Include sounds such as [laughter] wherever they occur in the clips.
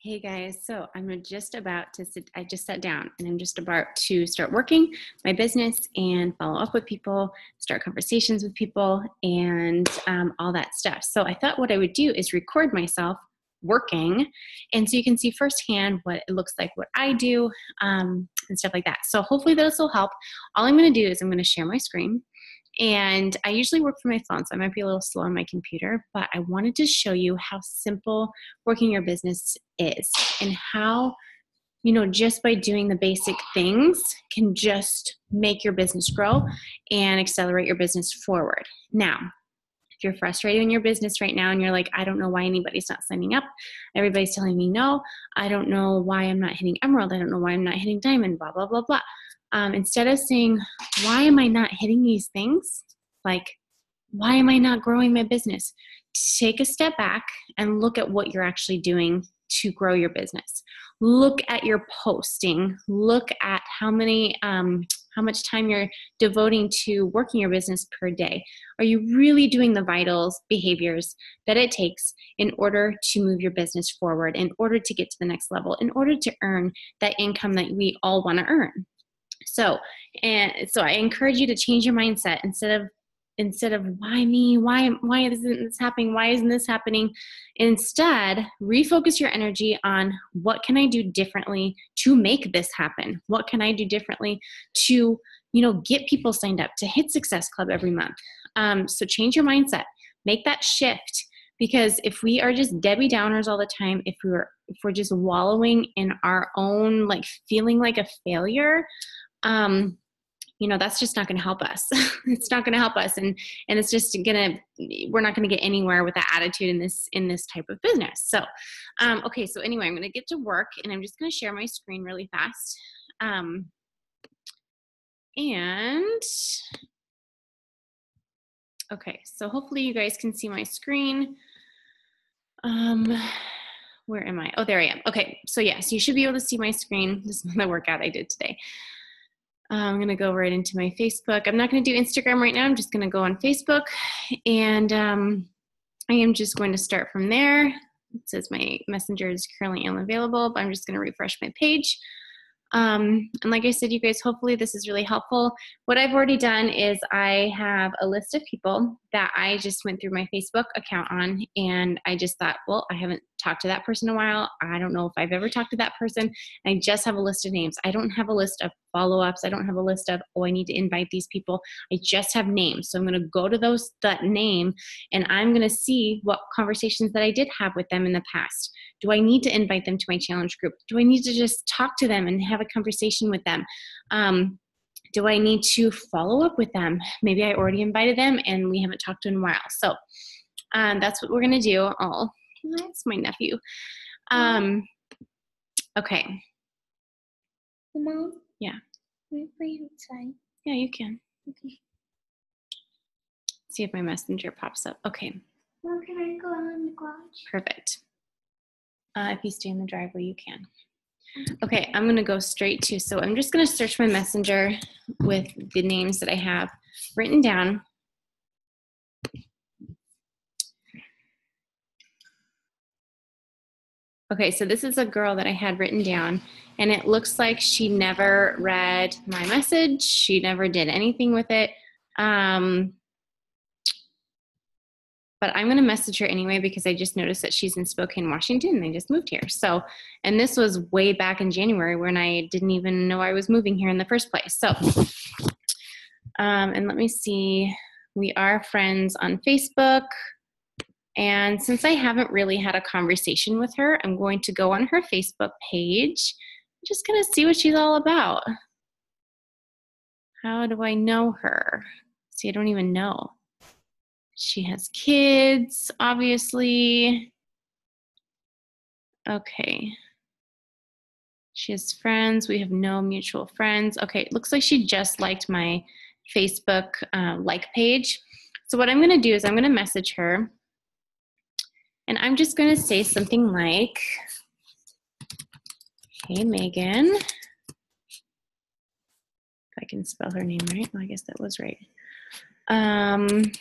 Hey guys, so I'm just about to sit, I just sat down and I'm just about to start working my business and follow up with people, start conversations with people, and um, all that stuff. So I thought what I would do is record myself working and so you can see firsthand what it looks like what i do um, and stuff like that. So hopefully this will help. All i'm going to do is i'm going to share my screen and I usually work from my phone, so I might be a little slow on my computer, but I wanted to show you how simple working your business is and how, you know, just by doing the basic things can just make your business grow and accelerate your business forward. Now, if you're frustrated in your business right now and you're like, I don't know why anybody's not signing up, everybody's telling me no, I don't know why I'm not hitting emerald, I don't know why I'm not hitting diamond, blah, blah, blah, blah um, instead of saying, why am I not hitting these things? Like, why am I not growing my business? Take a step back and look at what you're actually doing to grow your business. Look at your posting. Look at how many, um, how much time you're devoting to working your business per day. Are you really doing the vitals, behaviors that it takes in order to move your business forward, in order to get to the next level, in order to earn that income that we all want to earn? So, and so I encourage you to change your mindset instead of instead of why me? Why why isn't this happening? Why isn't this happening? Instead refocus your energy on what can i do differently to make this happen? What can i do differently to you know get people signed up to hit success club every month? Um, so change your mindset. Make that shift because if we are just debbie downers all the time if we're if we're just wallowing in our own like feeling like a failure um, you know that's just not going to help us. [laughs] It's not going to help us and and it's just going to we're not going to get anywhere with that attitude in this in this type of business. So um, okay so anyway i'm going to get to work and i'm just going to share my screen really fast. Um, and okay so hopefully you guys can see my screen. Um where am i? Oh there i am. Okay so yes you should be able to see my screen. This is the workout i did today I'm going to go right into my Facebook. I'm not going to do Instagram right now. I'm just going to go on Facebook. And um, I am just going to start from there. It says my messenger is currently unavailable, but I'm just going to refresh my page. Um, and like I said, you guys, hopefully this is really helpful. What I've already done is I have a list of people that I just went through my Facebook account on, and I just thought, well, I haven't talked to that person a while. I don't know if I've ever talked to that person. I just have a list of names. I don't have a list of follow ups. I don't have a list of, oh, I need to invite these people. I just have names. So I'm going to go to those, that name, and I'm going to see what conversations that I did have with them in the past. Do I need to invite them to my challenge group? Do I need to just talk to them and have a conversation with them? Um, do I need to follow up with them? Maybe I already invited them and we haven't talked in a while. So um, that's what we're going to do. Oh, that's my nephew. Um, okay. Mom? Yeah. Can I play outside? Yeah, you can. Okay. See if my messenger pops up. Okay, Mom, can I go out in the garage? perfect. Uh, if you stay in the driveway, you can. Okay, I'm gonna go straight to, so I'm just gonna search my messenger with the names that I have written down. Okay, so this is a girl that I had written down, and it looks like she never read my message. She never did anything with it. Um, but I'm going to message her anyway because I just noticed that she's in Spokane, Washington, and just moved here. So, and this was way back in January when I didn't even know I was moving here in the first place. So, um, and let me see, we are friends on Facebook. And since I haven't really had a conversation with her, I'm going to go on her Facebook page. I'm just going to see what she's all about. How do I know her? See, I don't even know. She has kids, obviously. Okay. She has friends. We have no mutual friends. Okay, it looks like she just liked my Facebook uh, like page. So, what I'm going to do is I'm going to message her and I'm just going to say something like, Hey, Megan. If I can spell her name right. Well, I guess that was right. Um,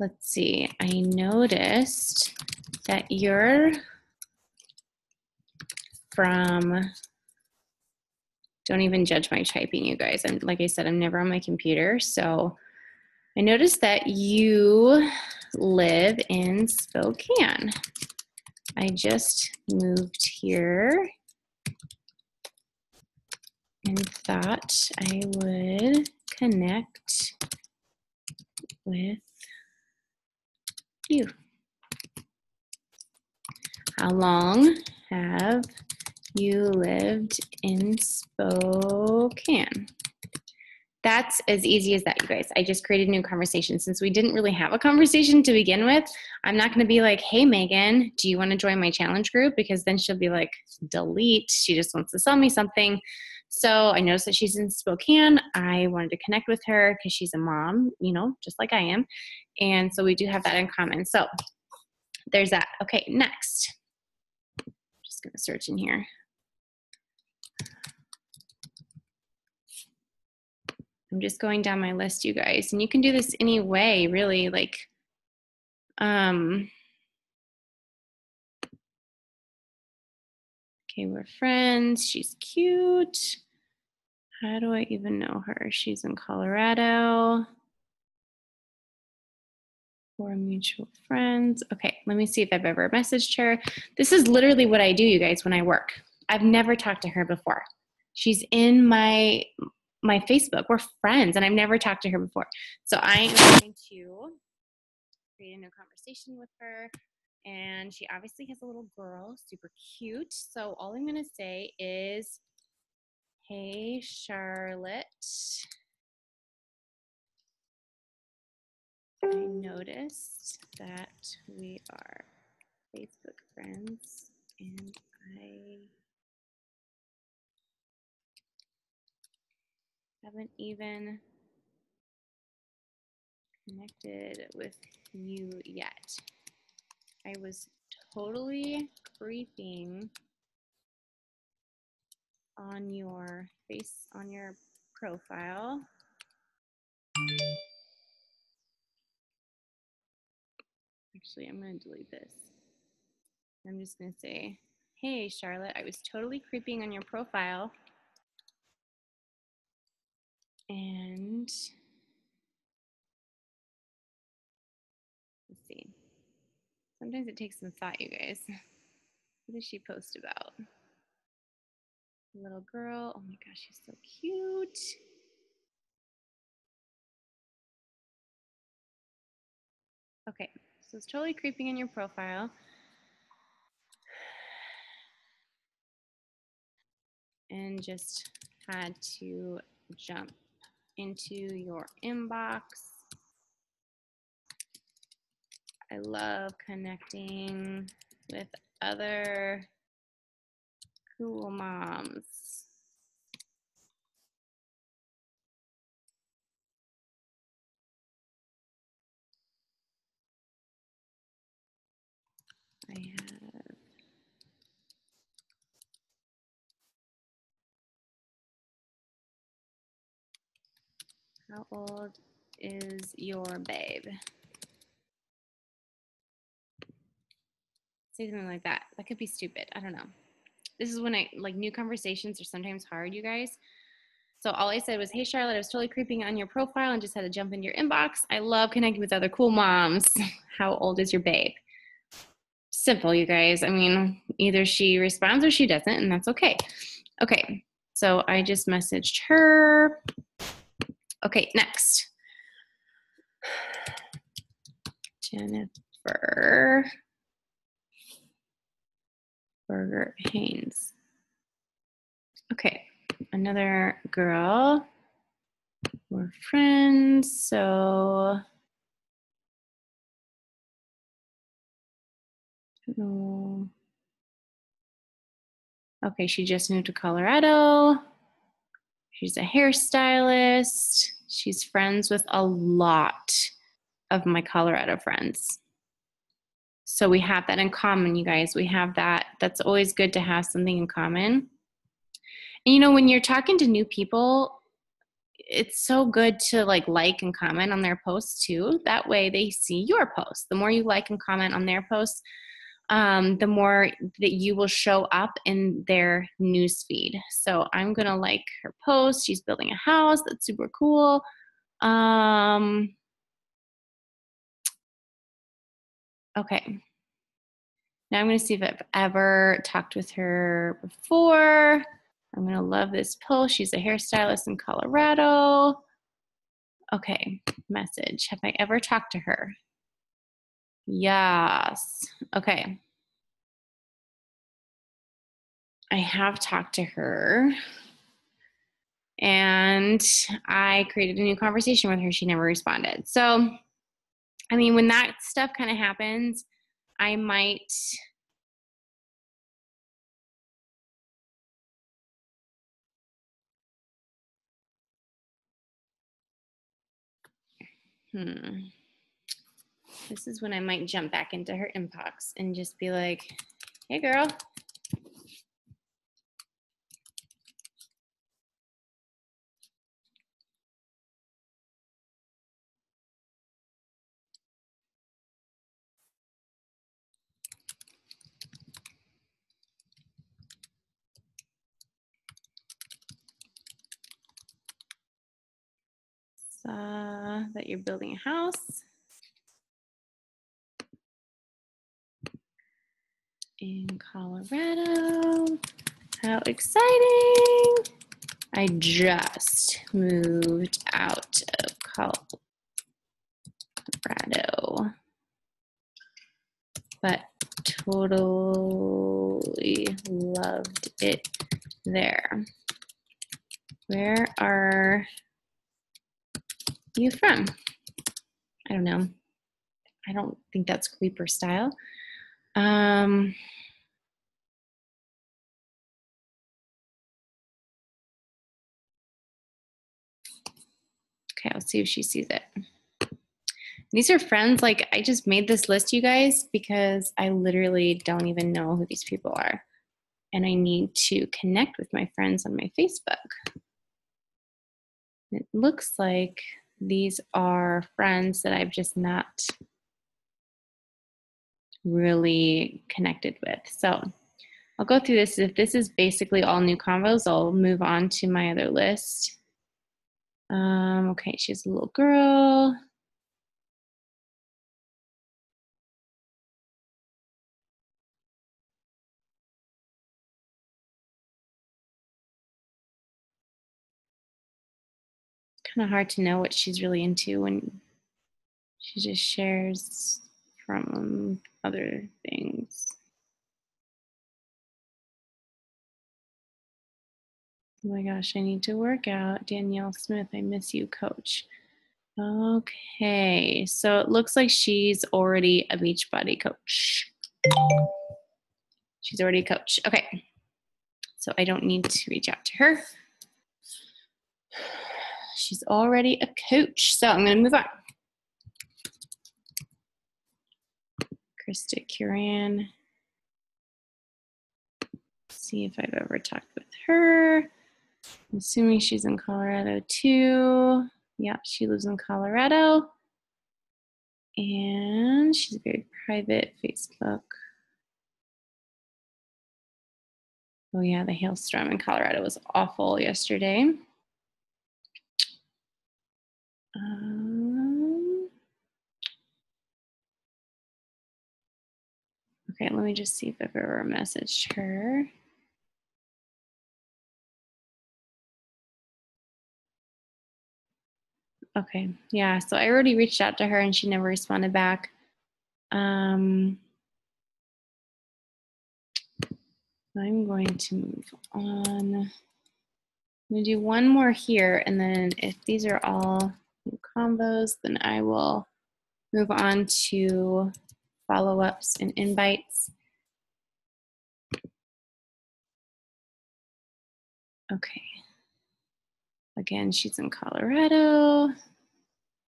let's see, I noticed that you're from, don't even judge my typing, you guys. And like I said, I'm never on my computer. So I noticed that you live in Spokane. I just moved here and thought I would connect with you. How long have you lived in Spokane? That's as easy as that, you guys. I just created a new conversation. Since we didn't really have a conversation to begin with, I'm not going to be like, hey, Megan, do you want to join my challenge group? Because then she'll be like, delete. She just wants to sell me something. So I noticed that she's in Spokane. I wanted to connect with her because she's a mom, you know, just like I am. And so we do have that in common. So there's that. Okay, next. Just going to search in here. I'm just going down my list, you guys, and you can do this any way, really. Like, um, okay, we're friends. She's cute. How do I even know her? She's in Colorado. We're mutual friends. Okay, let me see if I've ever messaged her. This is literally what I do, you guys, when I work. I've never talked to her before. She's in my my Facebook. We're friends, and I've never talked to her before. So I am going to create a new conversation with her. And she obviously has a little girl, super cute. So all I'm going to say is, Hey, Charlotte. I noticed that we are Facebook friends, and I haven't even connected with you yet. I was totally creeping on your face, on your profile. Actually, I'm going to delete this. I'm just going to say, hey, Charlotte, I was totally creeping on your profile and let's see. Sometimes it takes some thought, you guys. What does she post about? Little girl. Oh my gosh, she's so cute. Okay, so it's totally creeping in your profile. And just had to jump into your inbox. I love connecting with other cool moms. I How old is your babe? Say something like that. That could be stupid. I don't know. This is when I like new conversations are sometimes hard, you guys. So all I said was, "Hey Charlotte, I was totally creeping on your profile and just had to jump into your inbox. I love connecting with other cool moms. [laughs] How old is your babe?" Simple, you guys. I mean, either she responds or she doesn't, and that's okay. Okay, so I just messaged her. Okay, next. Jennifer Berger Haynes. Okay, another girl. We're friends, so Okay, she just moved to Colorado. She's a hairstylist. She's friends with a lot of my Colorado friends. So we have that in common, you guys. We have that. That's always good to have something in common. And you know, when you're talking to new people, it's so good to like like and comment on their posts too. That way they see your posts. The more you like and comment on their posts, um, the more that you will show up in their news feed. So I'm gonna like her post. She's building a house. That's super cool. Um, okay. Now I'm gonna see if I've ever talked with her before. I'm gonna love this post. She's a hairstylist in Colorado. Okay, message. Have I ever talked to her? Yes. Okay. I have talked to her and I created a new conversation with her. She never responded. So, I mean, when that stuff kind of happens, I might. Hmm. This is when I might jump back into her inbox and just be like, hey, girl. Saw that you're building a house. In Colorado. How exciting! I just moved out of Colorado, but totally loved it there. Where are you from? I don't know. I don't think that's creeper style. Um, okay, I'll see if she sees it. These are friends. Like, I just made this list, you guys, because I literally don't even know who these people are. And I need to connect with my friends on my Facebook. It looks like these are friends that I've just not really connected with. So I'll go through this. If this is basically all new combos, I'll move on to my other list. Um, okay, she's a little girl. Kind of hard to know what she's really into when she just shares from other things. Oh my gosh, I need to work out. Danielle Smith, I miss you, coach. Okay, so it looks like she's already a Beachbody coach. She's already a coach. Okay, so I don't need to reach out to her. She's already a coach. So I'm going to move on. Krista Curran. See if I've ever talked with her. I'm assuming she's in Colorado too. Yeah, she lives in Colorado. And she's very private Facebook. Oh, yeah, the hailstorm in Colorado was awful yesterday. Um, okay, let me just see if I've ever messaged her. Okay, yeah, so I already reached out to her and she never responded back. Um, I'm going to move on. I'm gonna do one more here and then if these are all combos, then I will move on to follow-ups and invites. Okay. Again, she's in Colorado.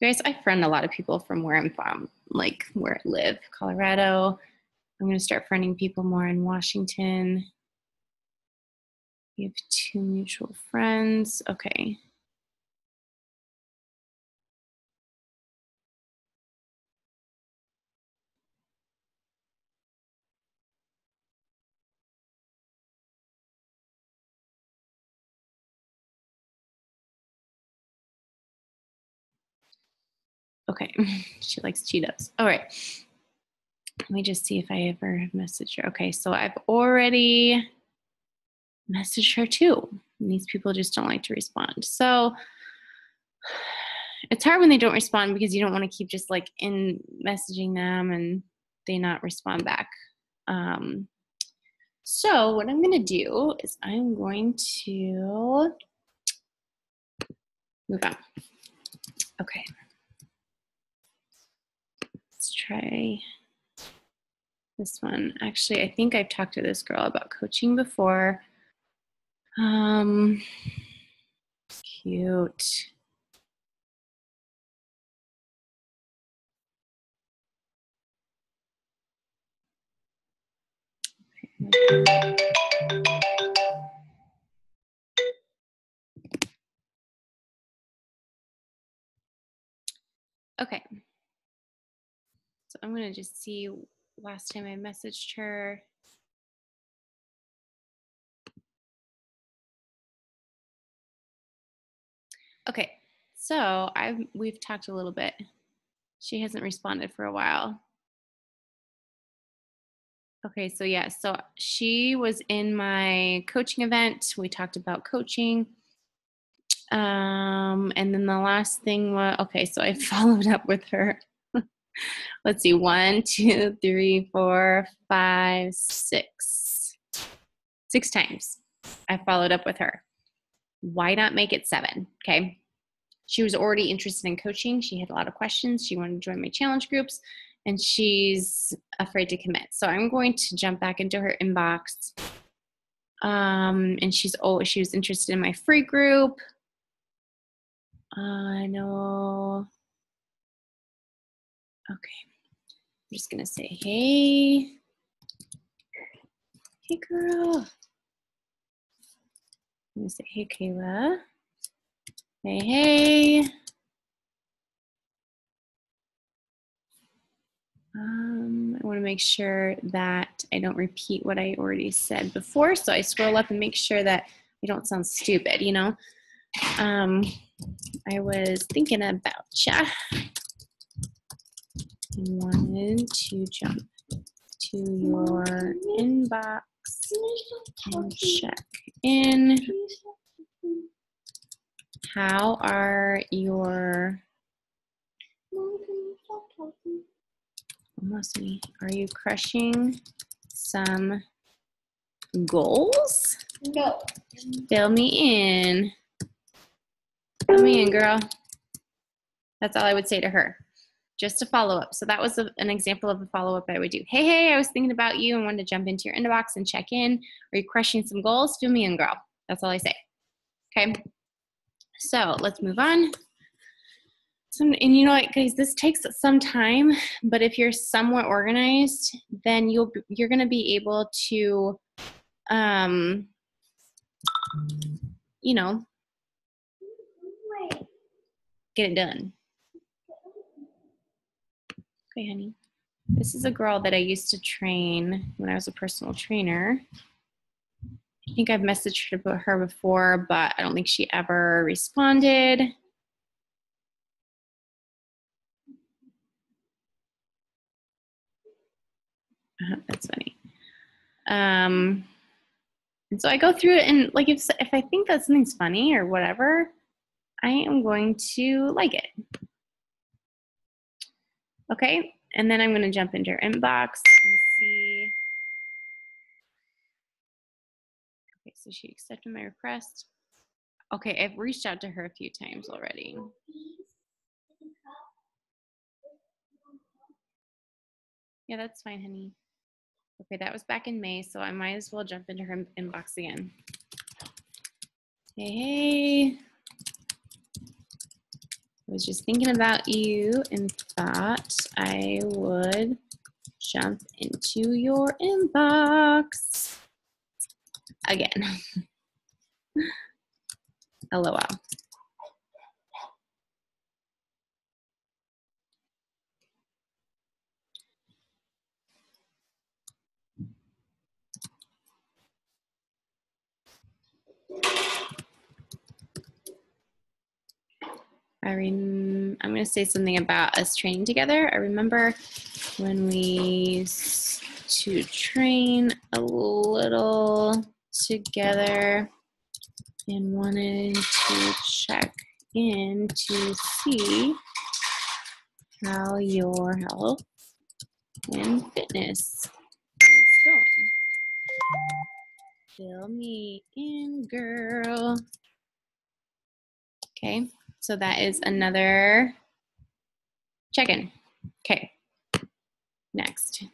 Guys, I friend a lot of people from where I'm from, like where I live, Colorado. I'm going to start friending people more in Washington. We have two mutual friends. Okay. Okay, [laughs] she likes Cheetos. All right. Let me just see if I ever have messaged her. Okay, so I've already messaged her too. And these people just don't like to respond. So [sighs] it's hard when they don't respond because you don't want to keep just like in messaging them and they not respond back. Um, so what I'm going to do is I'm going to move on. Okay. Try this one. Actually, I think I've talked to this girl about coaching before. Um, cute. Okay. I'm going to just see last time I messaged her. Okay, so I've we've talked a little bit. She hasn't responded for a while. Okay, so yeah, so she was in my coaching event. We talked about coaching. Um, and then the last thing was okay, so I [laughs] followed up with her. Let's see, one, two, three, four, five, six. Six times I followed up with her. Why not make it seven? Okay. She was already interested in coaching. She had a lot of questions. She wanted to join my challenge groups and she's afraid to commit. So I'm going to jump back into her inbox. Um, and she's oh, she was interested in my free group. I know. Okay. I'm just gonna say, hey, hey girl. I'm gonna say, hey Kayla. Hey, hey. Um, I want to make sure that I don't repeat what I already said before. So I scroll up and make sure that I don't sound stupid, you know? Um, I was thinking about ya. Wanted to jump to your inbox and check in. How are your almost me? Are you crushing some goals? No. Fill me in. Fill me in, girl. That's all I would say to her. Just a follow up. So that was a, an example of a follow up I would do. Hey, hey, I was thinking about you and wanted to jump into your inbox and check in. Are you crushing some goals? Do me in, girl. That's all I say. Okay. So let's move on. And you know what, guys, this takes some time, but if you're somewhat organized, then you'll you're going to be able to, um, you know, get it done. Okay, honey. This is a girl that I used to train when I was a personal trainer. I think I've messaged her before, but I don't think she ever responded. Uh, that's funny. Um, and so I go through it, and like if if I think that something's funny or whatever, I am going to like it. Okay, and then I'm going to jump into her inbox and see. Okay, so she accepted my request. Okay, I've reached out to her a few times already. Yeah, that's fine, honey. Okay, that was back in May, so I might as well jump into her inbox again. Hey, hey. Was just thinking about you and thought I would jump into your inbox again. [laughs] LOL. I rem- I'm going to say something about us training together. I remember when we used to train a little together and wanted to check in to see how your health and fitness is going. Fill me in, girl. Okay, so that is another check in. Okay, next.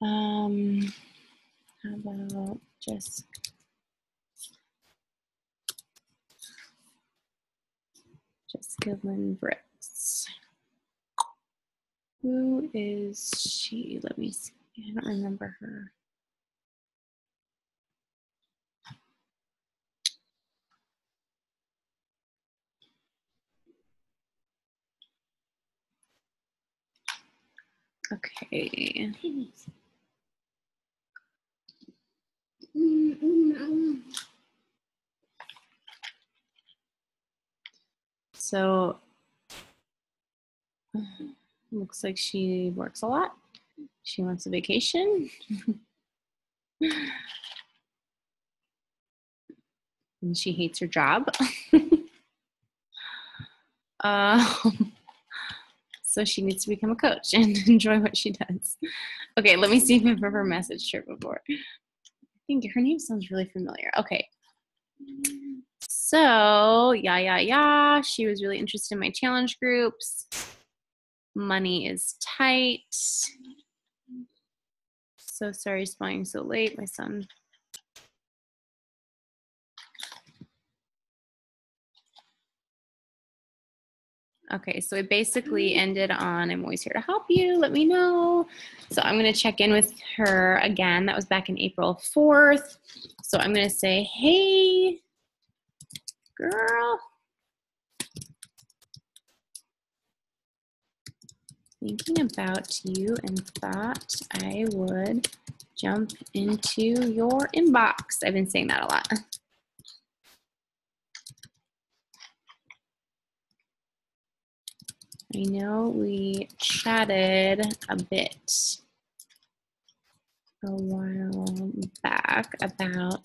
Um, how about just Jessica Lynn Brooks. Who is she? Let me see. I don't remember her. Okay. So looks like she works a lot. She wants a vacation. [laughs] and she hates her job. [laughs] um, so she needs to become a coach [laughs] and enjoy what she does. Okay, let me see if I've ever messaged her before. I think her name sounds really familiar. Okay. So, yeah, yeah, yeah. She was really interested in my challenge groups. Money is tight. So sorry spawning so late. My son Okay, so it basically mm. ended on I'm always here to help you. Let me know. So I'm going to check in with her again. That was back in April 4th. So I'm going to say, hey, girl. Thinking about you and thought I would jump into your inbox. I've been saying that a lot. I know we chatted a bit a while back about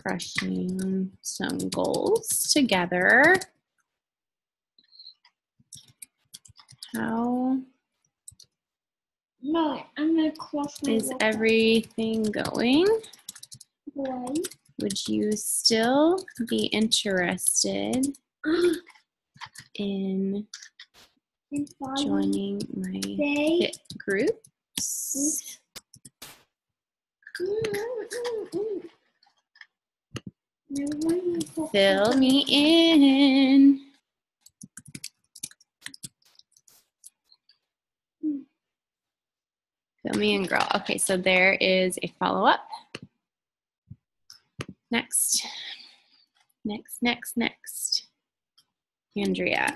crushing some goals together. How No, I'm gonna cross my is everything going? Boy. Would you still be interested [gasps] in joining my fit groups? Fill me in. Fill me in, girl. Okay, so there is a follow up. Next. Next, next, next. Andrea.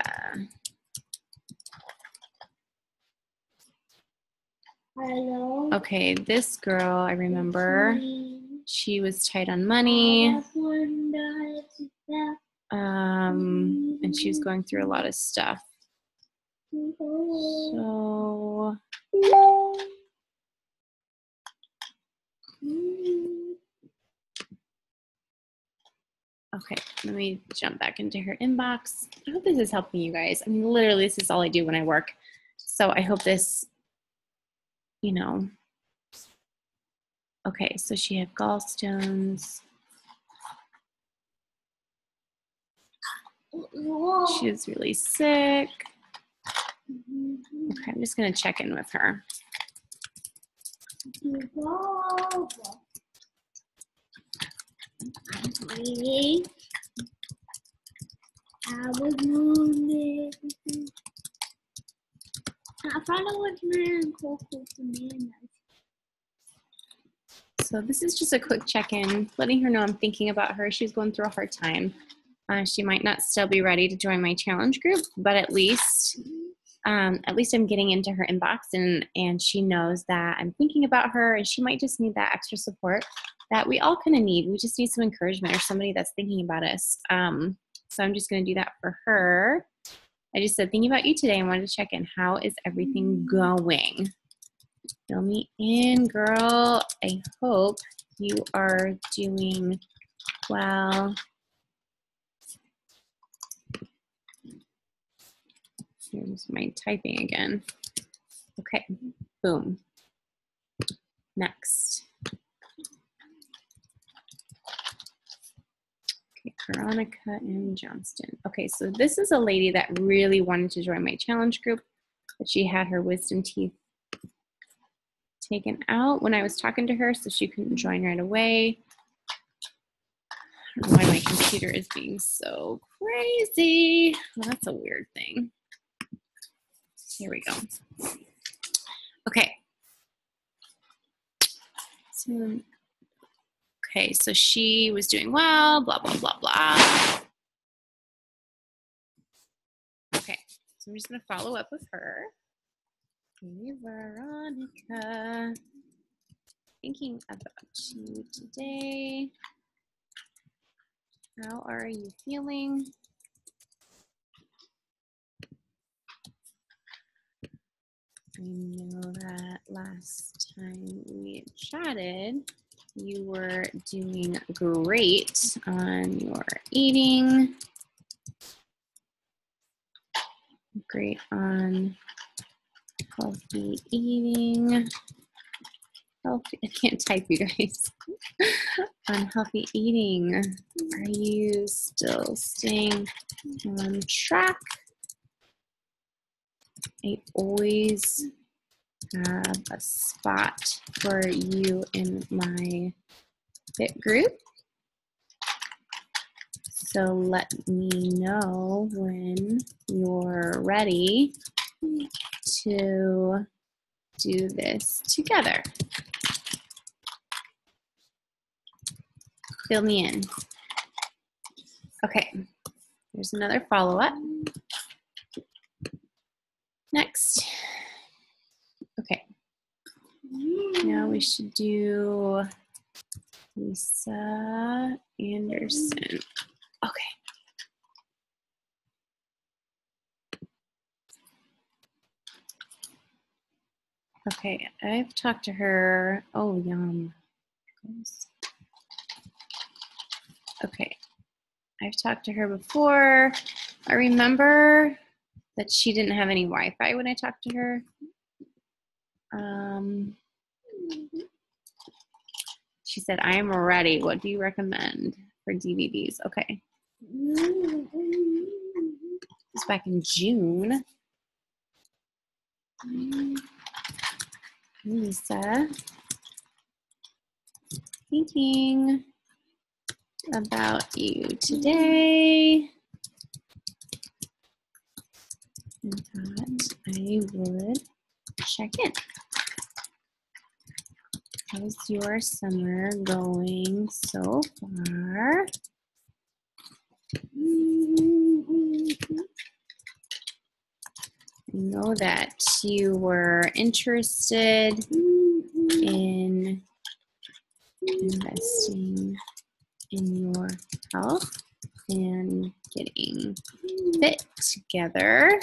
Hello. Okay, this girl, I remember she was tight on money. I wonder if that Um, and she was going through a lot of stuff. So Okay, let me jump back into her inbox. I hope this is helping you guys. I mean, literally, this is all I do when I work. So I hope this, you know. Okay, so she had gallstones. She was really sick. Okay, I'm just gonna check in with her. I. So this is just a quick check-in, letting her know I'm thinking about her. She's going through a hard time. Uh, she might not still be ready to join my challenge group, but at least, um, at least I'm getting into her inbox, and and she knows that I'm thinking about her, and she might just need that extra support that we all kind of need. We just need some encouragement or somebody that's thinking about us. Um, So I'm just going to do that for her. I just said thinking about you today and wanted to check in. How is everything going? Fill me in, girl. I hope you are doing well. Here's my typing again. Okay, boom. Next. Okay, Veronica and Johnston. Okay, so this is a lady that really wanted to join my challenge group, but she had her wisdom teeth taken out when I was talking to her, so she couldn't join right away. I don't know why my computer is being so crazy. Well, that's a weird thing. Here we go. Okay. So, okay, so she was doing well, blah, blah, blah, blah. Okay, so I'm just to follow up with her. Hey, Veronica. Thinking about you today. How are you feeling? I know that last time we chatted, you were doing great on your eating. Great on healthy eating. Healthy, I can't type, you guys. [laughs] on healthy eating, are you still staying on track? I always have a spot for you in my fit group. So let me know when you're ready to do this together. Fill me in. Okay, here's another follow up. Next. Now we mm. should do Lisa Anderson. Okay. Okay, I've talked to her. Oh, yum. Okay, I've talked to her before. I remember that she didn't have any Wi-Fi when I talked to her. Um, she said, "I am ready. What do you recommend for DVDs?" Okay, it's back in June. Lisa, thinking about you today. That I would check in. How's your summer going so far? I know that you were interested in investing in your health and getting fit together.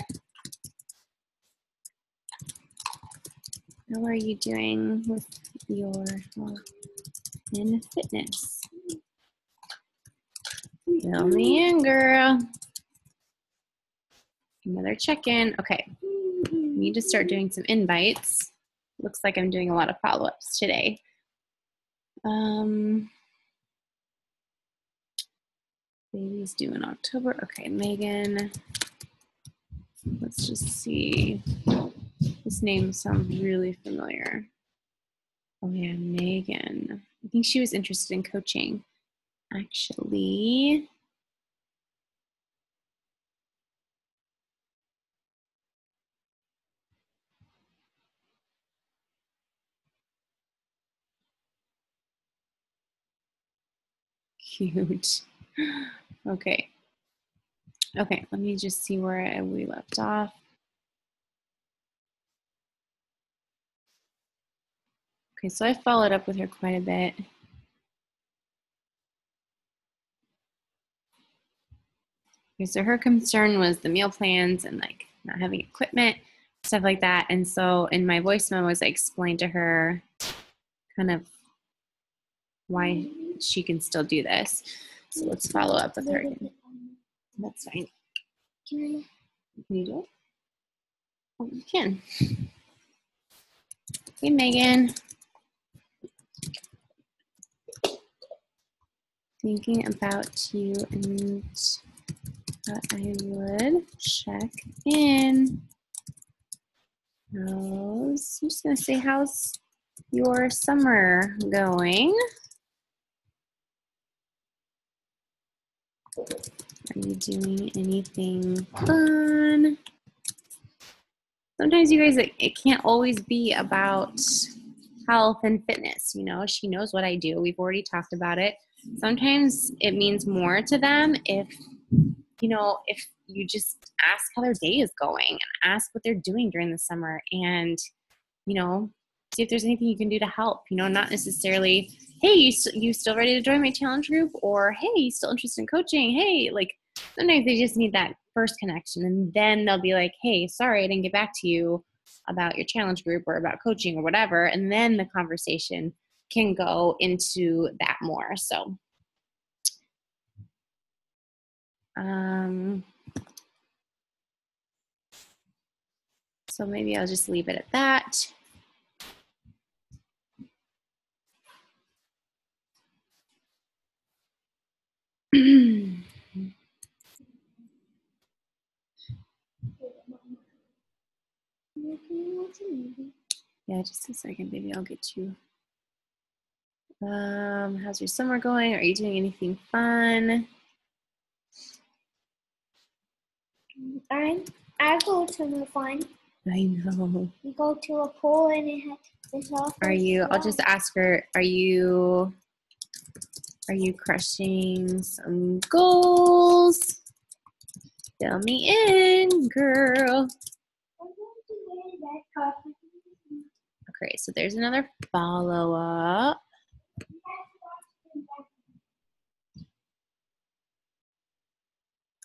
How are you doing with your health and fitness? Fill me in, girl. Another check-in. Okay, need to start doing some invites. Looks like I'm doing a lot of follow-ups today. Um, baby's due in October. Okay, Megan. Let's just see. This name sounds really familiar. Oh yeah, Megan. I think she was interested in coaching. Actually, cute. [gasps] Okay. Okay, let me just see where we left off. Okay, so I followed up with her quite a bit. Okay, so her concern was the meal plans and like not having equipment, stuff like that. And so in my voice memos, I explained to her kind of why she can still do this. So let's follow up with her. again. That's fine. Can Can you do it? Oh, you can. Hey, Megan. Thinking about you and thought I would check in. How's, I'm just gonna say, how's your summer going? Are you doing anything fun? Sometimes you guys, it, it can't always be about health and fitness. You know, she knows what I do. We've already talked about it. Sometimes it means more to them if, you know, if you just ask how their day is going and ask what they're doing during the summer and, you know, see if there's anything you can do to help. You know, not necessarily, hey, you, st- you still ready to join my challenge group? Or, hey, you still interested in coaching? Hey, like, sometimes they just need that first connection and then they'll be like hey sorry i didn't get back to you about your challenge group or about coaching or whatever and then the conversation can go into that more so um so maybe i'll just leave it at that? [clears throat] Yeah, just a second, baby. I'll get you. Um, how's your summer going? Are you doing anything fun? I I go to the fun. I know. We go to a pool and it has it's all. Are you? I'll just ask her. Are you? Are you crushing some goals? Fill me in, girl. Okay, so there's another follow up.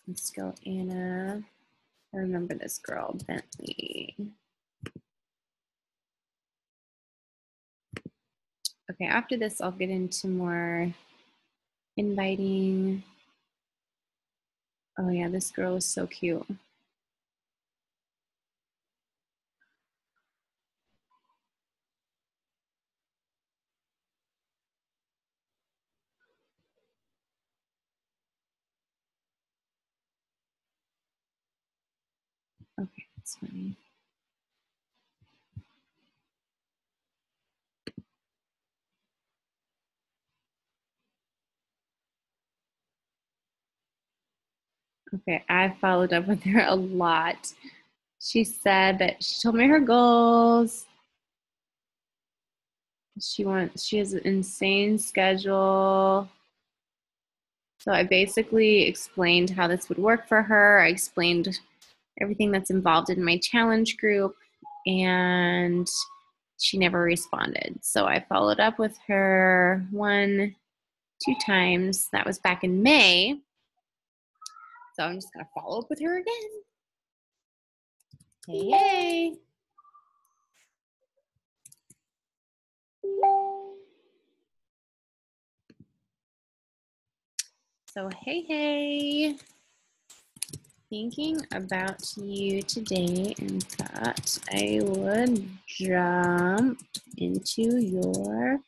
Let's go, Anna. I remember this girl, Bentley. Okay, after this, I'll get into more inviting. Oh, yeah, this girl is so cute. Okay, that's funny. Okay, I followed up with her [laughs] a lot. She said that she told me her goals. She wants she has an insane schedule. So I basically explained how this would work for her. I explained everything that's involved in my challenge group and she never responded. So I followed up with her one, two times. That was back in May. So I'm just gonna follow up with her again. Hey, hey. So hey, hey. Thinking about you today and thought I would jump into your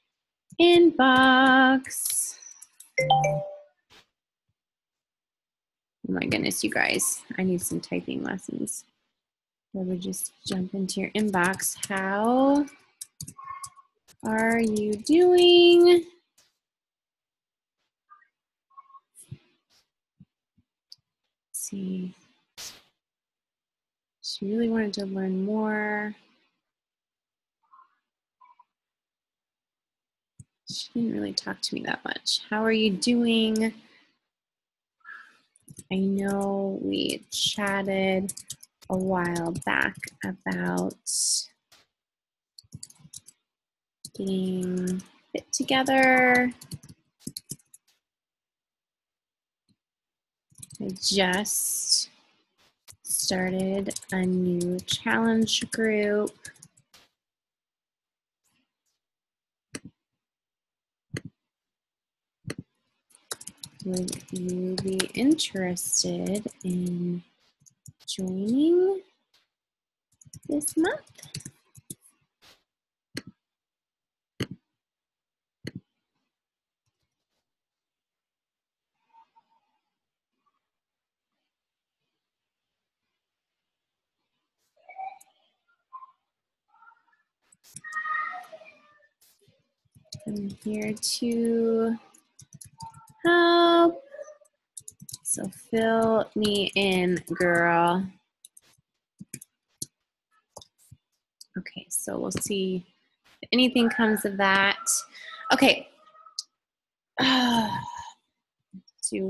inbox. Oh my goodness, you guys. I need some typing lessons. I would just jump into your inbox. How are you doing? See. She really wanted to learn more. She didn't really talk to me that much. How are you doing? I know we chatted a while back about getting fit together. I just started a new challenge group. Would you be interested in joining this month? I'm here to help. So fill me in, girl. Okay, so we'll see if anything comes of that. Okay. [sighs] do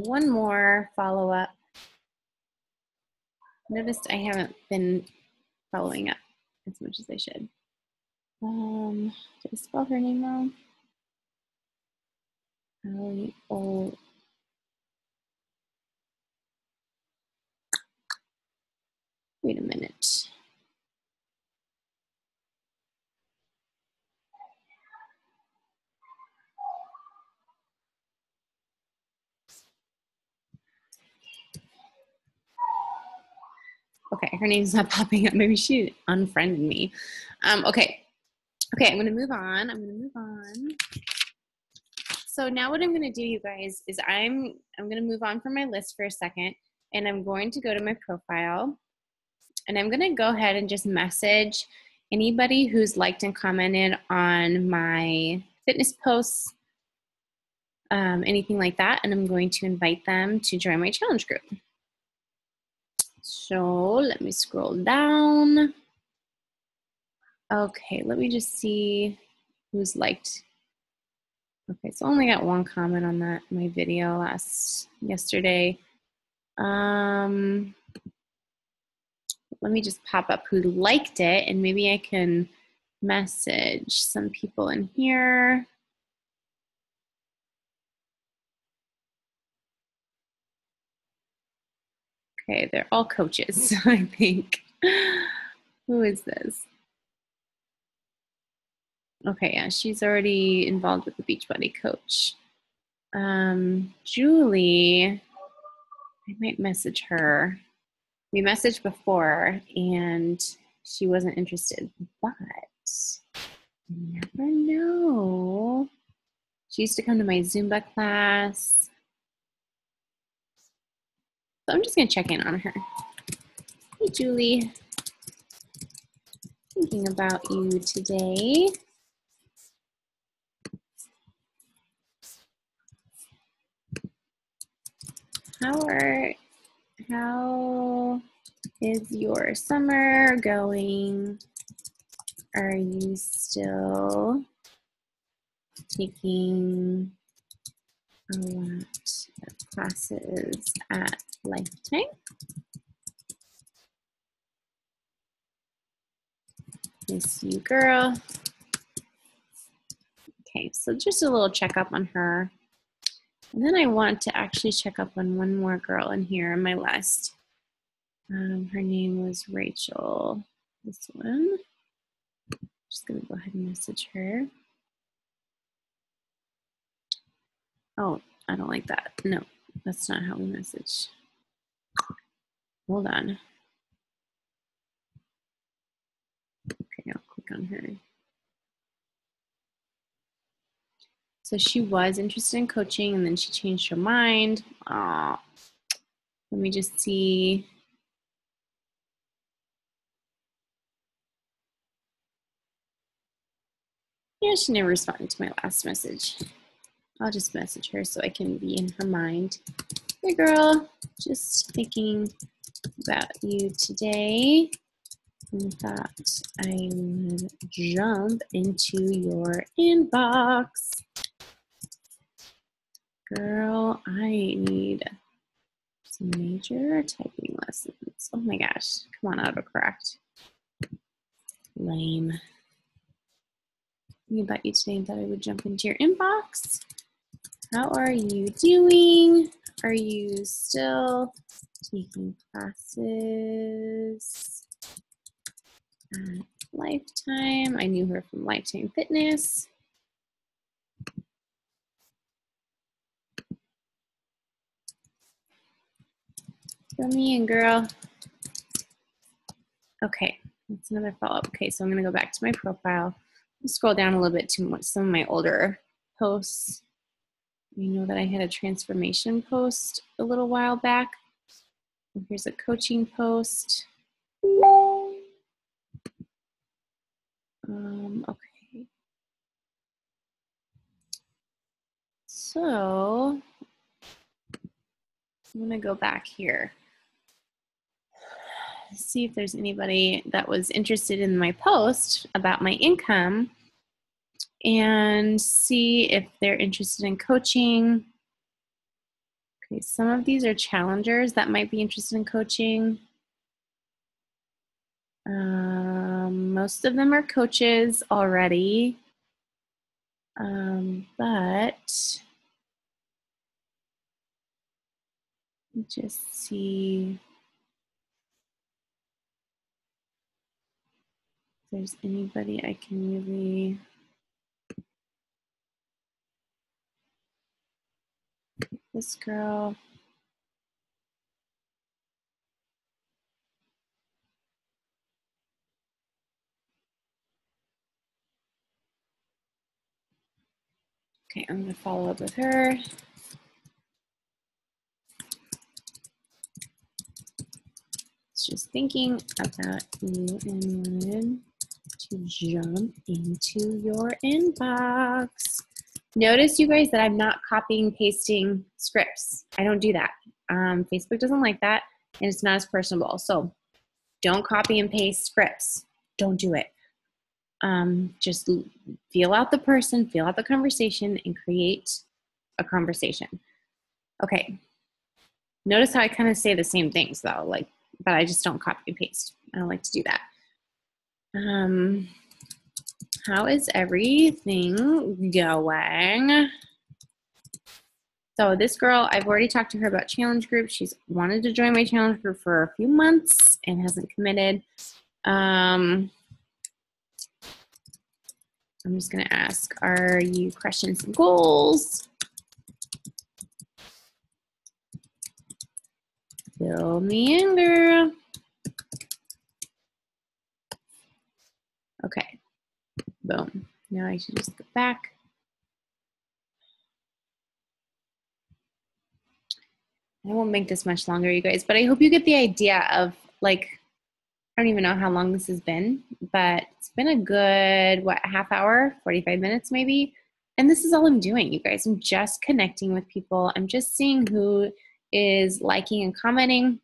one more follow up. Noticed I haven't been following up as much as I should. Um, did I spell her name wrong? Ali O. Wait a minute. Okay, her name's not [laughs] popping up. Maybe she unfriended me. Um, okay. Okay, I'm gonna move on. I'm gonna move on. So now what I'm gonna do, you guys, is I'm I'm gonna move on from my list for a second and I'm going to go to my profile and I'm gonna go ahead and just message anybody who's liked and commented on my fitness posts, um, anything like that, and I'm going to invite them to join my challenge group. So let me scroll down. Okay, let me just see who's liked. Okay, so I only got one comment on that my video last yesterday. Um, let me just pop up who liked it and maybe I can message some people in here. Okay, they're all coaches, [laughs] I think. Who is this? Okay, yeah, she's already involved with the Beachbody coach. Um, Julie, I might message her. We messaged before and she wasn't interested, but you never know. She used to come to my Zumba class. So I'm just going to check in on her. Hey, Julie. Thinking about you today. How are how is your summer going? Are you still taking a lot of classes at Lifetime? Miss you, girl. Okay, so just a little checkup on her. And then I want to actually check up on one more girl in here on my list. Um, her name was Rachel. This one. I'm Just gonna go ahead and message her. Oh, I don't like that. No, that's not how we message. Hold on. Okay, I'll click on her. So she was interested in coaching and then she changed her mind. Let me just see. Yeah, she never responded to my last message. I'll just message her so I can be in her mind. Hey girl, just thinking about you today. And thought I would jump into your inbox. Girl, I need some major typing lessons. Oh my gosh. Come on, autocorrect. Lame. Thinking about you today and thought I would jump into your inbox. How are you doing? Are you still taking classes at Lifetime? I knew her from Lifetime Fitness. Fill me in, girl. Okay, that's another follow-up. Okay, so I'm gonna go back to my profile. Scroll down a little bit to some of my older posts. You know that I had a transformation post a little while back. Here's a coaching post. Um, okay. So I'm gonna go back here. See if there's anybody that was interested in my post about my income and see if they're interested in coaching. Okay, some of these are challengers that might be interested in coaching. Um, most of them are coaches already, um, but just see if there's anybody I can really this girl Okay, I'm going to follow up with her. It's Just thinking about you and wanted to jump into your inbox. Notice, you guys, that I'm not copying, pasting scripts. I don't do that. Um, Facebook doesn't like that, and it's not as personable. So don't copy and paste scripts. Don't do it um, just feel out the person, feel out the conversation, and create a conversation. Okay. Notice how I kind of say the same things though, like, but I just don't copy and paste. I don't like to do that. Um, how is everything going? So this girl, I've already talked to her about challenge group. She's wanted to join my challenge group for a few months and hasn't committed. Um, I'm just going to ask, are you crushing some goals? Fill me in, girl. Okay, boom. Now I should just go back. I won't make this much longer, you guys, but I hope you get the idea of like I don't even know how long this has been, but it's been a good, what, half hour, 45 minutes maybe. And this is all I'm doing, you guys. I'm just connecting with people. I'm just seeing who is liking and commenting.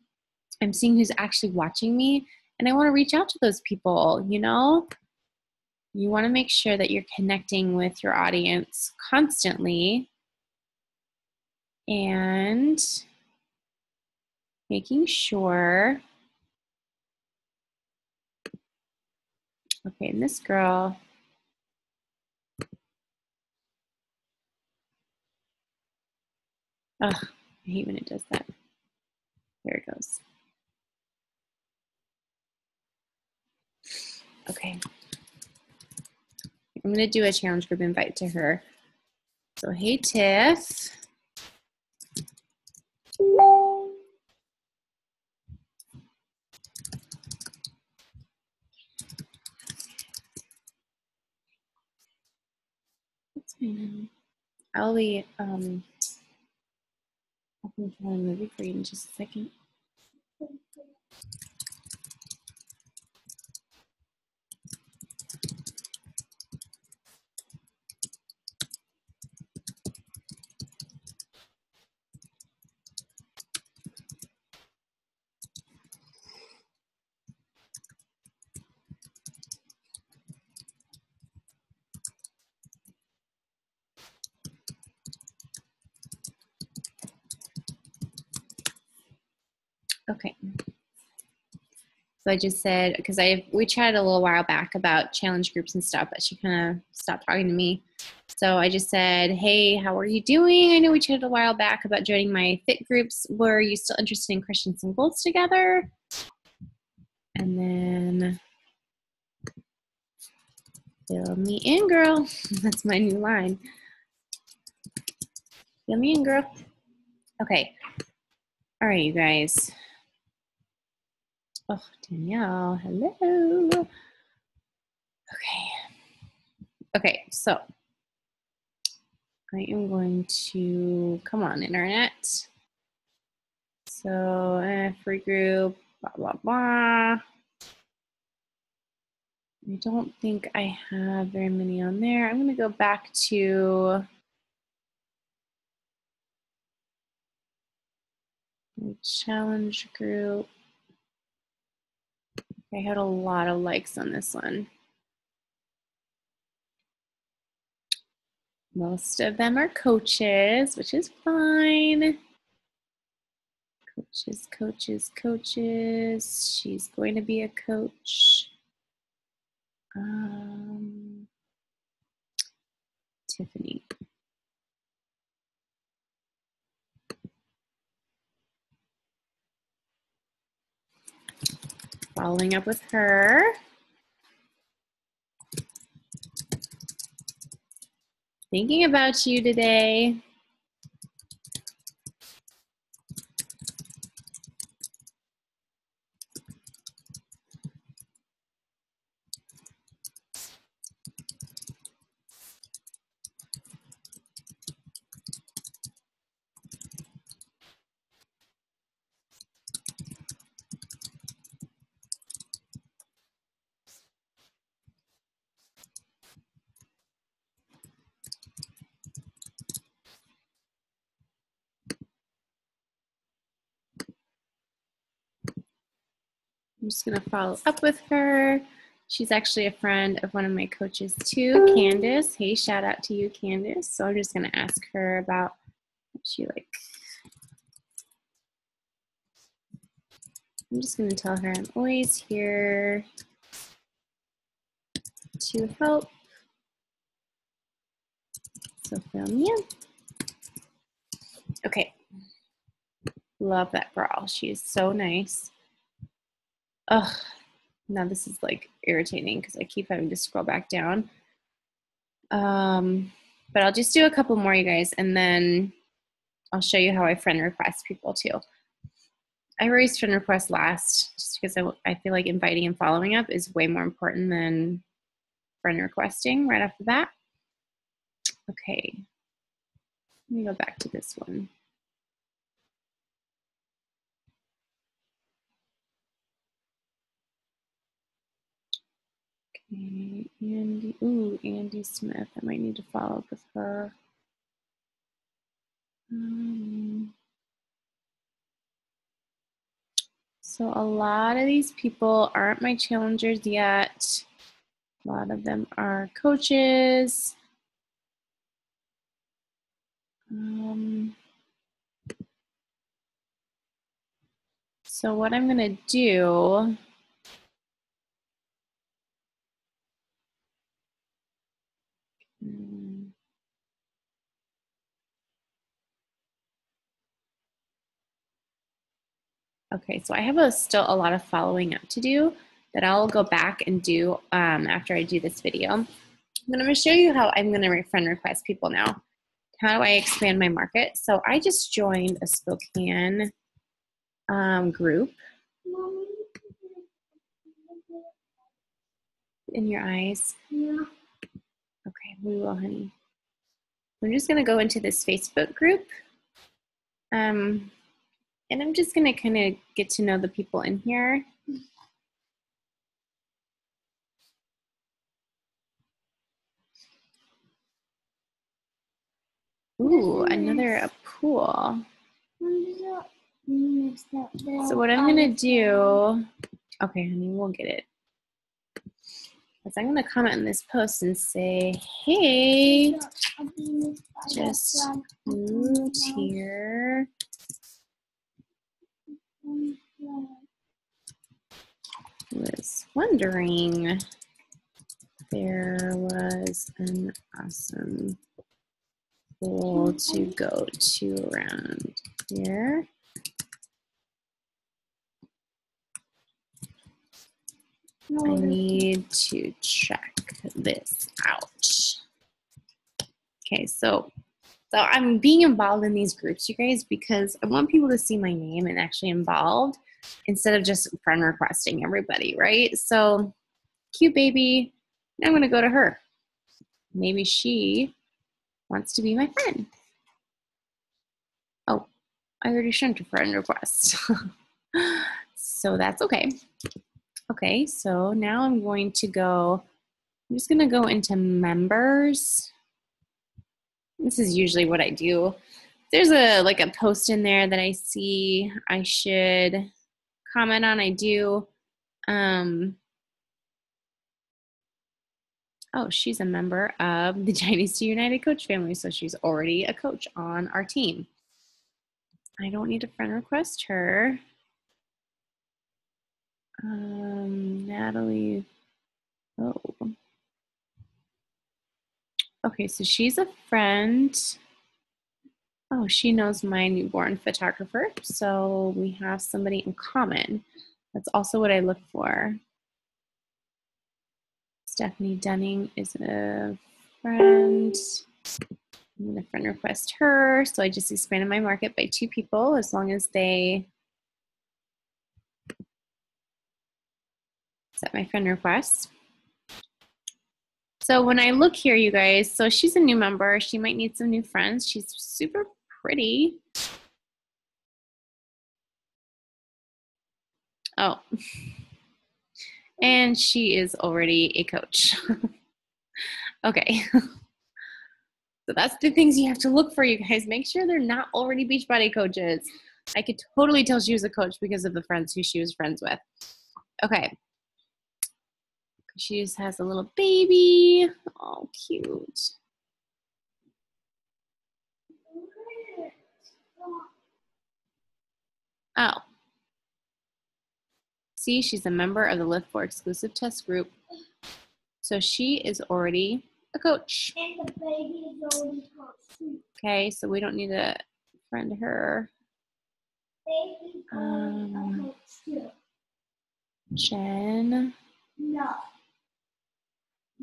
I'm seeing who's actually watching me. And I want to reach out to those people, you know? You want to make sure that you're connecting with your audience constantly and making sure Okay, and this girl, Ugh, I hate when it does that. There it goes. Okay. I'm going to do a challenge group invite to her. So, hey, Tiff. I'll be um I can try a movie for you in just a second. Okay. So I just said because I we chatted a little while back about challenge groups and stuff, but she kind of stopped talking to me. So I just said, hey, how are you doing? I know we chatted a while back about joining my fit groups. Were you still interested in some goals together? And then fill me in, girl. [laughs] That's my new line. Fill me in, girl. Okay. All right, you guys. Oh, Danielle, hello. Okay. Okay, so I am going to, come on, internet. So, eh, free group, blah, blah, blah. I don't think I have very many on there. I'm going to go back to challenge group. I had a lot of likes on this one. Most of them are coaches, which is fine. Coaches, coaches, coaches. She's going to be a coach. Um, Tiffany. Following up with her. Thinking about you today. I'm just going to follow up with her. She's actually a friend of one of my coaches too, oh. Candace. Hey, shout out to you, Candace. So I'm just going to ask her about what she like. I'm just going to tell her I'm always here to help. So fill me in. Okay. Love that girl. She is so nice. Ugh, now this is like irritating because I keep having to scroll back down. Um, but I'll just do a couple more, you guys, and then I'll show you how I friend request people too. I raised friend request last just because I, I feel like inviting and following up is way more important than friend requesting right off the bat. Okay, let me go back to this one. Andy, ooh, Andy Smith. I might need to follow up with her. Um, so a lot of these people aren't my challengers yet. A lot of them are coaches. Um, so what I'm gonna do Okay, so I have a, still a lot of following up to do that I'll go back and do um, after I do this video. I'm going to show you how I'm going to friend request people now. How do I expand my market? So I just joined a Spokane um, group. In your eyes? Yeah. Okay, we will, honey. I'm just going to go into this Facebook group. Um, and I'm just going to kind of get to know the people in here. Ooh, another a pool. So what I'm going to do, okay, honey, we'll get it is I'm going to comment on this post and say, hey, just moved here. Was wondering there was an awesome pool to go to around here. I need to check this out. Okay, so so I'm being involved in these groups, you guys, because I want people to see my name and actually involved instead of just friend requesting everybody, right? So cute baby. I'm gonna go to her. Maybe she wants to be my friend. Oh, I already sent a friend request. [laughs] so that's okay. Okay, so now I'm going to go, I'm just gonna go into members. This is usually what I do. There's a like a post in there that I see I should comment on. I do. Um, oh, she's a member of the [laughs] Dynasty United coach family, so she's already a coach on our team. I don't need to friend request her. Um, Natalie. Oh. Okay, so she's a friend. Oh, she knows my newborn photographer. So we have somebody in common. That's also what I look for. Stephanie Dunning is a friend. I'm going to friend request her. So I just expanded my market by two people as long as they set my friend request. So when I look here, you guys, so she's a new member. She might need some new friends. She's super pretty. Oh. And she is already a coach. [laughs] okay. [laughs] so that's the things you have to look for, you guys. Make sure they're not already Beachbody coaches. I could totally tell she was a coach because of the friends who she was friends with. Okay. She just has a little baby. Oh, cute. Oh. See, she's a member of the Lift for exclusive test group. So she is already a coach. And the baby is already coached. Okay, so we don't need to friend her. Baby Um, a coach too. Jen. No.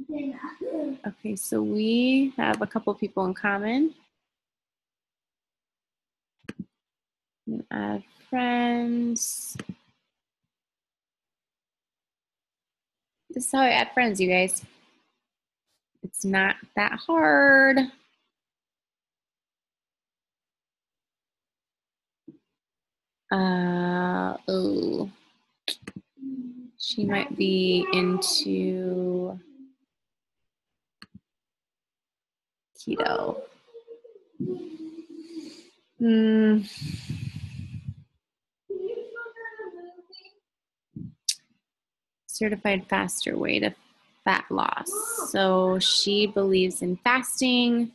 I Okay, so we have a couple people in common. Add friends. This is how I add friends, you guys. It's not that hard. Uh, oh, she might be into keto. Hmm. Certified faster way to fat loss. So she believes in fasting.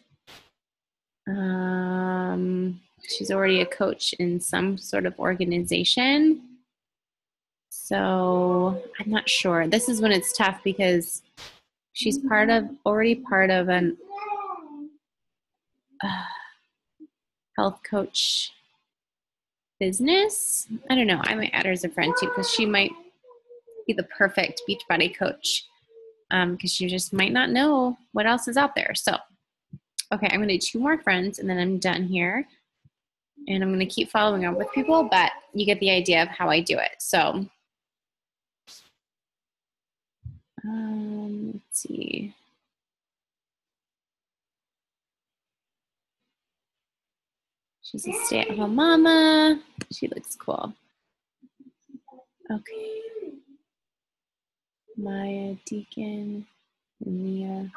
Um, she's already a coach in some sort of organization. So I'm not sure. This is when it's tough because she's part of already part of an [sighs] health coach business. I don't know. I might add her as a friend too because she might be the perfect beach Beachbody coach because she just might not know what else is out there. So, okay, I'm going to do two more friends and then I'm done here. And I'm going to keep following up with people, but you get the idea of how I do it. So, um, let's see. She's a stay at home mama. She looks cool. Okay. Maya Deacon, Mia.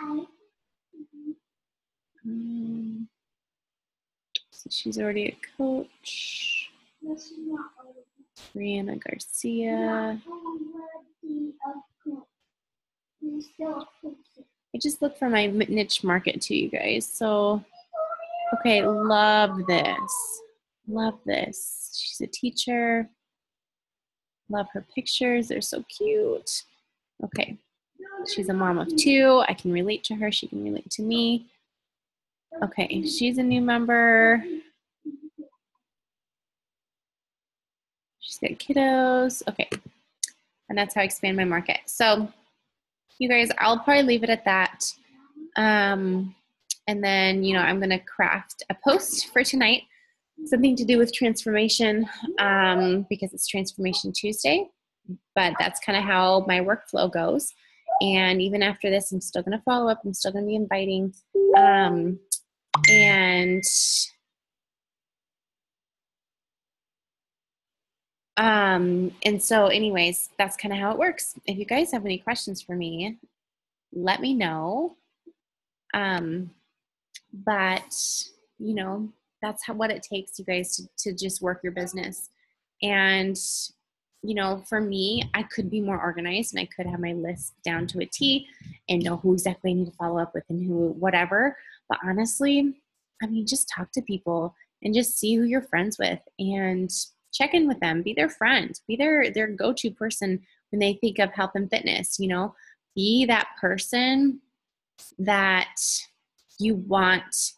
To. Um, so she's already a coach. Brianna Garcia. I just look for my niche market too, you guys. So, okay, love this. Love this. She's a teacher. Love her pictures. They're so cute. Okay, She's a mom of two. I can relate to her. She can relate to me. Okay, she's a new member. She's got kiddos. Okay. And that's how I expand my market. So, you guys, I'll probably leave it at that. Um, and then, you know, I'm going to craft a post for tonight, something to do with transformation um, because it's Transformation Tuesday. But that's kind of how my workflow goes. And even after this, I'm still going to follow up. I'm still going to be inviting. Um, and um, and so, anyways, that's kind of how it works. If you guys have any questions for me, let me know. Um, but you know, that's how, what it takes, you guys, to, to just work your business. And you know, for me, I could be more organized and I could have my list down to a T and know who exactly I need to follow up with and who, whatever. But honestly, I mean, just talk to people and just see who you're friends with and check in with them. Be their friend. Be their their go-to person when they think of health and fitness. You know, be that person that you want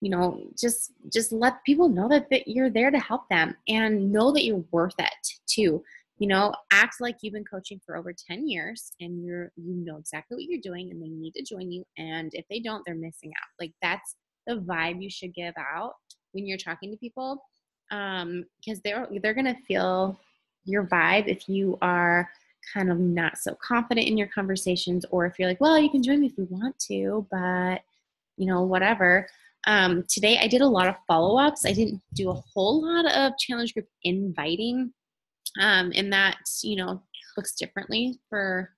you know just just let people know that, that you're there to help them and know that you're worth it too. You know act like you've been coaching for over 10 years and you're you know exactly what you're doing and they need to join you. And if they don't they're missing out. Like that's the vibe you should give out when you're talking to people um because they're they're gonna feel your vibe if you are kind of not so confident in your conversations or if you're like well you can join me if you want to but you know whatever um, today I did a lot of follow ups. I didn't do a whole lot of challenge group inviting, um, and that you know looks differently for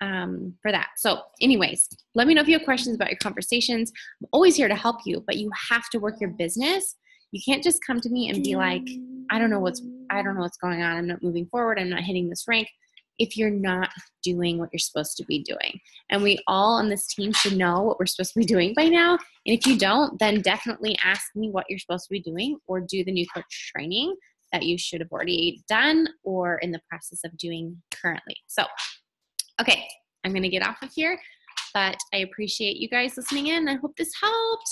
um, for that. So, anyways, let me know if you have questions about your conversations. I'm always here to help you, but you have to work your business. You can't just come to me and be like, I don't know what's I don't know what's going on. I'm not moving forward. I'm not hitting this rank if you're not doing what you're supposed to be doing. And we all on this team should know what we're supposed to be doing by now. And if you don't, then definitely ask me what you're supposed to be doing or do the new coach training that you should have already done or in the process of doing currently. So, okay, I'm going to get off of here, but I appreciate you guys listening in. I hope this helped.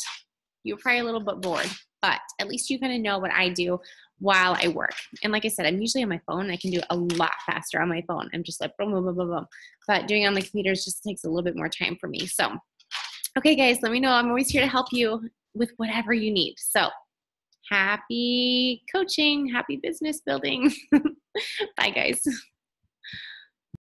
You were probably a little bit bored, but at least you kind of know what I do while I work. And like I said, I'm usually on my phone. I can do a lot faster on my phone. I'm just like boom, boom, boom, boom, boom. But doing on the computers just takes a little bit more time for me. So, okay, guys, let me know. I'm always here to help you with whatever you need. So, happy coaching, happy business building. [laughs] Bye, guys.